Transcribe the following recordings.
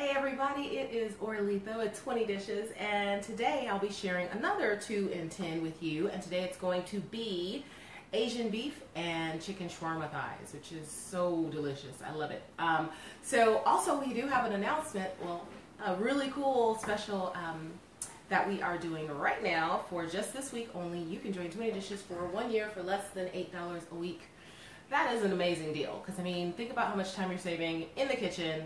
Hey everybody, it is Orlitho at 20 Dishes and today I'll be sharing another 2 in 10 with you and today it's going to be Asian beef and chicken shawarma thighs which is so delicious. I love it. Um, so also we do have an announcement, well a really cool special um, that we are doing right now for just this week only. You can join 20 Dishes for one year for less than $8 a week. That is an amazing deal because I mean think about how much time you're saving in the kitchen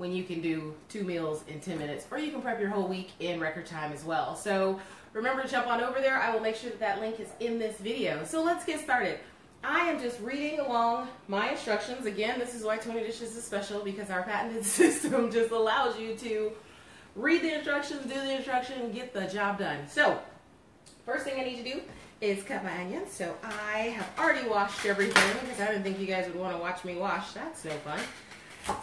when you can do two meals in 10 minutes or you can prep your whole week in record time as well. So remember to jump on over there. I will make sure that that link is in this video. So let's get started. I am just reading along my instructions. Again, this is why 20 Dishes is special because our patented system just allows you to read the instructions, do the instruction, get the job done. So first thing I need to do is cut my onions. So I have already washed everything because I didn't think you guys would want to watch me wash. That's no fun.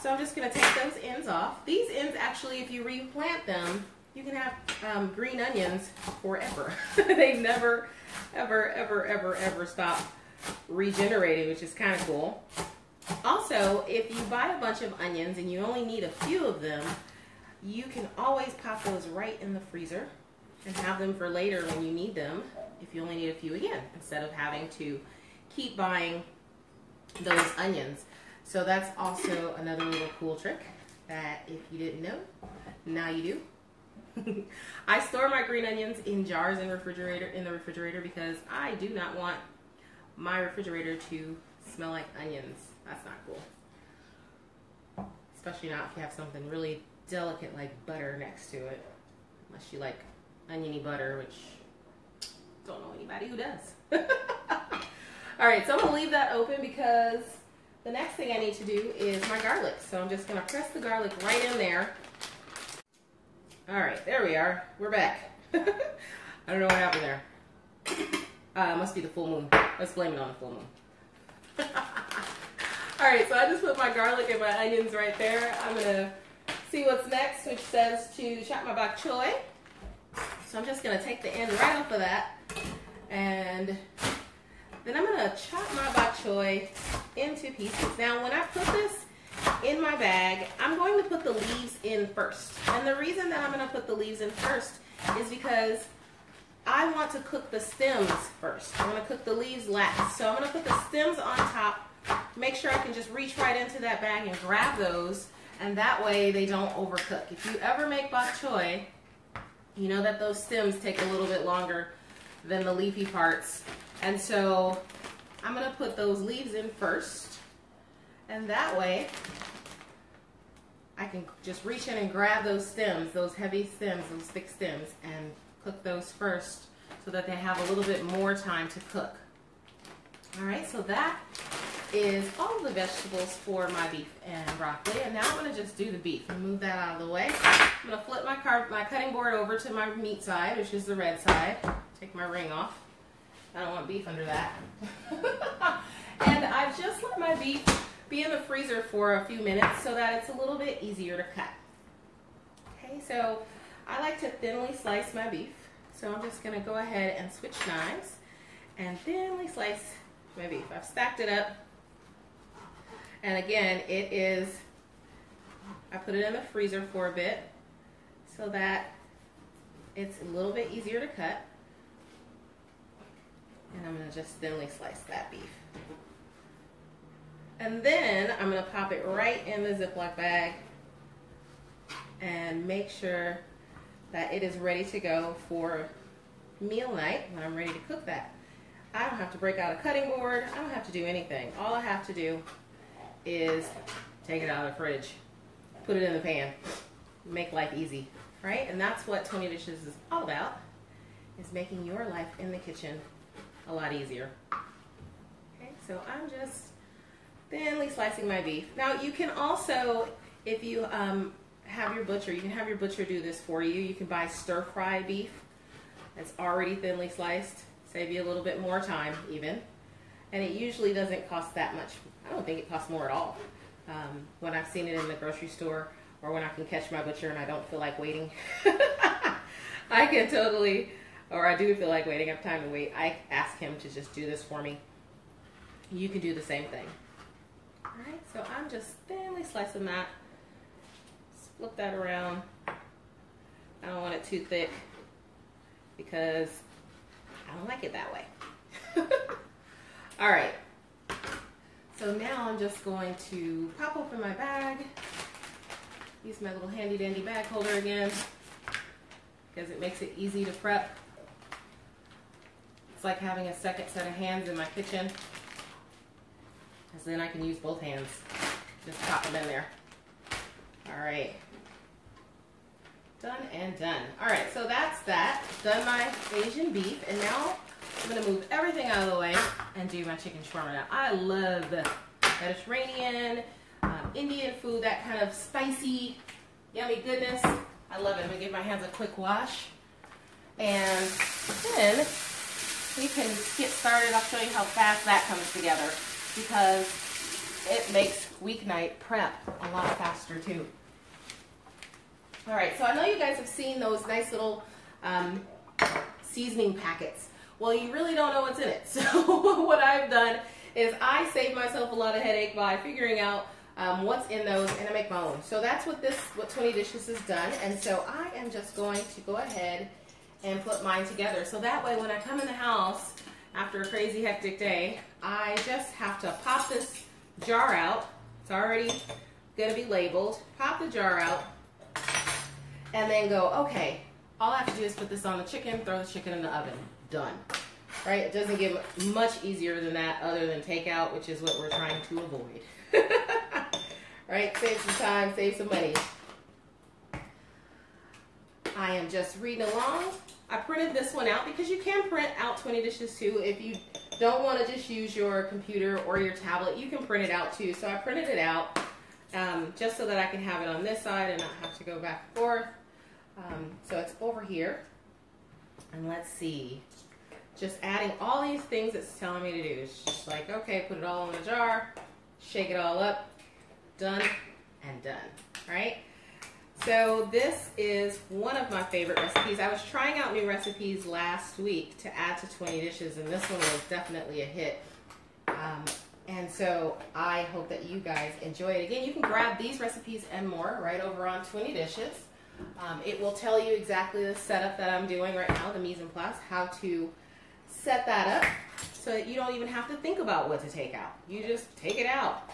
So I'm just going to take those ends off. These ends actually, if you replant them, you can have um, green onions forever. they never, ever, ever, ever, ever stop regenerating, which is kind of cool. Also, if you buy a bunch of onions and you only need a few of them, you can always pop those right in the freezer and have them for later when you need them if you only need a few again, instead of having to keep buying those onions. So that's also another little cool trick that if you didn't know, now you do. I store my green onions in jars in refrigerator in the refrigerator because I do not want my refrigerator to smell like onions. That's not cool. Especially not if you have something really delicate like butter next to it. Unless you like oniony butter, which don't know anybody who does. All right, so I'm gonna leave that open because the next thing I need to do is my garlic. So I'm just to press the garlic right in there. All right, there we are. We're back. I don't know what happened there. Uh, must be the full moon. Let's blame it on the full moon. All right, so I just put my garlic and my onions right there. I'm to see what's next, which says to chop my bok choy. So I'm just to take the end right off of that and then I'm gonna chop my bok choy into pieces. Now, when I put this in my bag, I'm going to put the leaves in first. And the reason that I'm gonna put the leaves in first is because I want to cook the stems first. I'm gonna cook the leaves last. So I'm gonna put the stems on top, make sure I can just reach right into that bag and grab those, and that way they don't overcook. If you ever make bok choy, you know that those stems take a little bit longer than the leafy parts and so I'm to put those leaves in first. And that way I can just reach in and grab those stems, those heavy stems, those thick stems, and cook those first so that they have a little bit more time to cook. All right, so that is all the vegetables for my beef and broccoli. And now I'm gonna just do the beef and move that out of the way. I'm gonna flip my, my cutting board over to my meat side, which is the red side. Take my ring off. I don't want beef under that. and I've just let my beef be in the freezer for a few minutes so that it's a little bit easier to cut. Okay, so I like to thinly slice my beef. So I'm just gonna go ahead and switch knives and thinly slice my beef. I've stacked it up. And again, it is, I put it in the freezer for a bit so that it's a little bit easier to cut. And I'm to just thinly slice that beef. And then I'm to pop it right in the Ziploc bag and make sure that it is ready to go for meal night when I'm ready to cook that. I don't have to break out a cutting board. I don't have to do anything. All I have to do is take it out of the fridge, put it in the pan, make life easy, right? And that's what 20 Dishes is all about, is making your life in the kitchen a lot easier. Okay, so I'm just thinly slicing my beef. Now you can also, if you um, have your butcher, you can have your butcher do this for you. You can buy stir fry beef that's already thinly sliced, save you a little bit more time even. And it usually doesn't cost that much. I don't think it costs more at all. Um, when I've seen it in the grocery store or when I can catch my butcher and I don't feel like waiting, I can totally or I do feel like waiting, I have time to wait, I ask him to just do this for me. You can do the same thing. All right, so I'm just thinly slicing that, flip that around. I don't want it too thick because I don't like it that way. All right. So now I'm just going to pop open my bag. Use my little handy dandy bag holder again because it makes it easy to prep. It's like having a second set of hands in my kitchen. Because then I can use both hands. Just pop them in there. All right. Done and done. All right, so that's that. Done my Asian beef, and now I'm gonna move everything out of the way and do my chicken shawarma. Now, I love Mediterranean, um, Indian food, that kind of spicy, yummy goodness. I love it. I'm gonna give my hands a quick wash. And then we can get started. I'll show you how fast that comes together because it makes weeknight prep a lot faster too. All right, so I know you guys have seen those nice little um, seasoning packets. Well, you really don't know what's in it. So what I've done is I save myself a lot of headache by figuring out um, what's in those and I make my own. So that's what this, what 20 Dishes has done. And so I am just going to go ahead and put mine together. So that way when I come in the house after a crazy hectic day, I just have to pop this jar out. It's already gonna be labeled. Pop the jar out, and then go, okay, all I have to do is put this on the chicken, throw the chicken in the oven. Done. Right? It doesn't get much easier than that other than takeout, which is what we're trying to avoid. right? Save some time, save some money. I am just reading along. I printed this one out because you can print out 20 dishes too. If you don't want to just use your computer or your tablet, you can print it out too. So I printed it out um, just so that I can have it on this side and not have to go back and forth. Um, so it's over here. And let's see. Just adding all these things it's telling me to do. It's just like, okay, put it all in a jar, shake it all up, done and done, right? So this is one of my favorite recipes. I was trying out new recipes last week to add to 20 dishes, and this one was definitely a hit. Um, and so I hope that you guys enjoy it. Again, you can grab these recipes and more right over on 20 Dishes. Um, it will tell you exactly the setup that I'm doing right now, the mise en place, how to set that up so that you don't even have to think about what to take out. You just take it out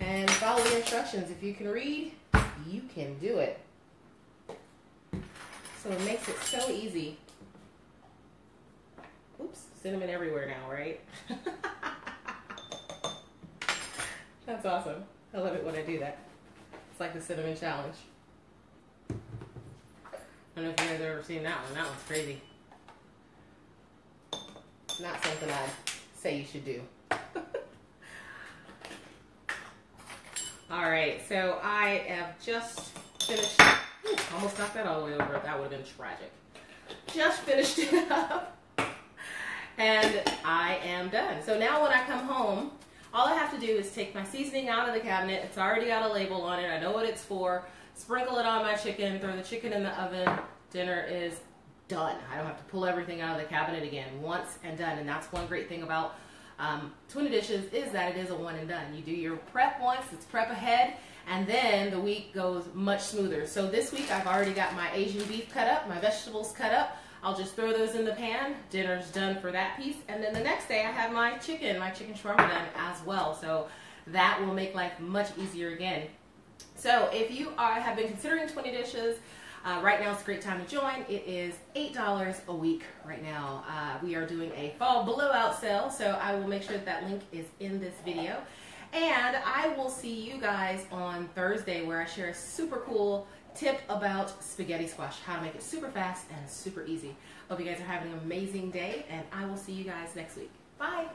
and follow the instructions. If you can read, you can do it. So it makes it so easy. Oops, cinnamon everywhere now, right? That's awesome. I love it when I do that. It's like the cinnamon challenge. I don't know if you guys have ever seen that one. That one's crazy. Not something I'd say you should do. All right, so I have just finished. Ooh, almost knocked that all the way over. That would have been tragic. Just finished it up. And I am done. So now when I come home, all I have to do is take my seasoning out of the cabinet. It's already got a label on it. I know what it's for. Sprinkle it on my chicken, throw the chicken in the oven. Dinner is done. I don't have to pull everything out of the cabinet again. Once and done. And that's one great thing about um, 20 dishes is that it is a one and done. You do your prep once, it's prep ahead, and then the week goes much smoother. So this week I've already got my Asian beef cut up, my vegetables cut up. I'll just throw those in the pan. Dinner's done for that piece. And then the next day I have my chicken, my chicken shawarma done as well. So that will make life much easier again. So if you are, have been considering 20 dishes, uh, right now it's a great time to join. It is $8 a week right now. Uh, we are doing a fall blowout sale, so I will make sure that that link is in this video. And I will see you guys on Thursday where I share a super cool tip about spaghetti squash, how to make it super fast and super easy. Hope you guys are having an amazing day, and I will see you guys next week. Bye!